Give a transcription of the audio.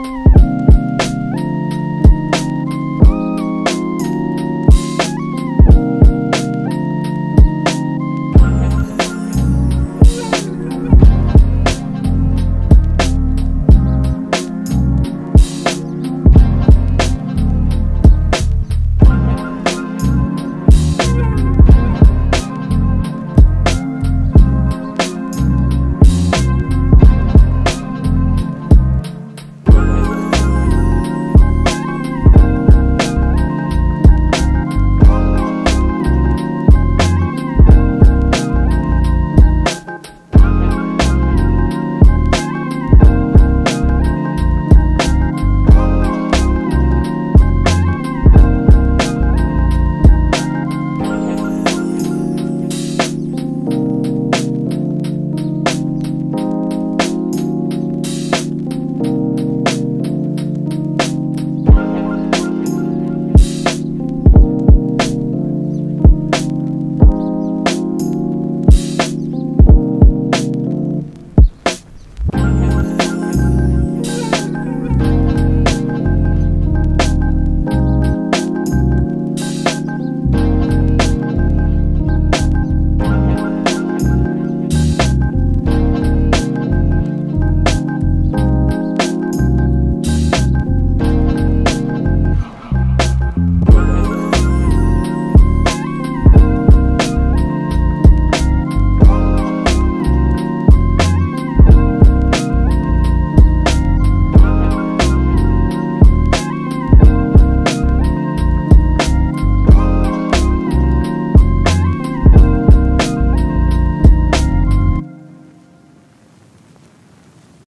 you